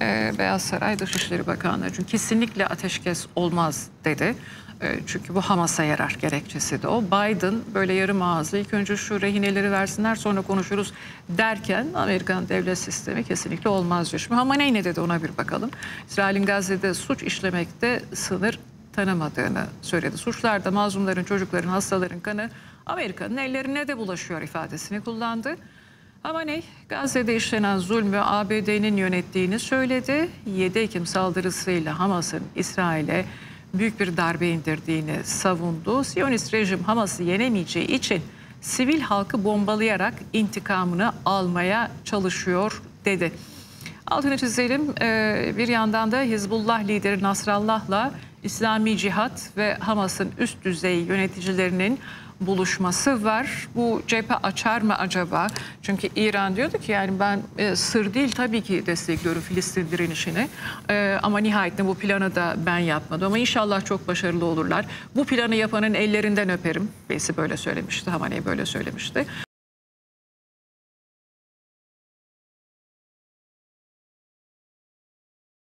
e, Beyaz Saray Dışişleri Bakanı çünkü kesinlikle ateşkes olmaz dedi. E, çünkü bu Hamas'a yarar gerekçesi de o. Biden böyle yarım ağızlı ilk önce şu rehineleri versinler sonra konuşuruz derken Amerikan devlet sistemi kesinlikle olmaz diyor. Şimdi Hamaney ne dedi ona bir bakalım. İsrail'in Gazze'de suç işlemekte sınır tanımadığını söyledi. Suçlarda mazlumların, çocukların, hastaların kanı Amerika'nın ellerine de bulaşıyor ifadesini kullandı. Ama ne? Gazze'de işlenen zulmü ABD'nin yönettiğini söyledi. 7 Ekim saldırısıyla Hamas'ın İsrail'e büyük bir darbe indirdiğini savundu. Siyonist rejim Hamas'ı yenemeyeceği için sivil halkı bombalayarak intikamını almaya çalışıyor dedi. Altını çizelim. Ee, bir yandan da Hizbullah lideri Nasrallah'la İslami Cihat ve Hamas'ın üst düzey yöneticilerinin buluşması var. Bu cephe açar mı acaba? Çünkü İran diyordu ki yani ben e, sır değil tabii ki destekliyorum Filistin direnişini. E, ama nihayetinde bu planı da ben yapmadım. Ama inşallah çok başarılı olurlar. Bu planı yapanın ellerinden öperim. Beysi böyle söylemişti, Hamaney böyle söylemişti.